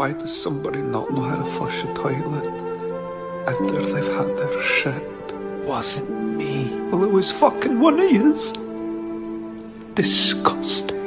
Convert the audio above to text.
Why does somebody not know how to flush a toilet after they've had their shit? Wasn't me. Well, it was fucking one of yours. Disgusting.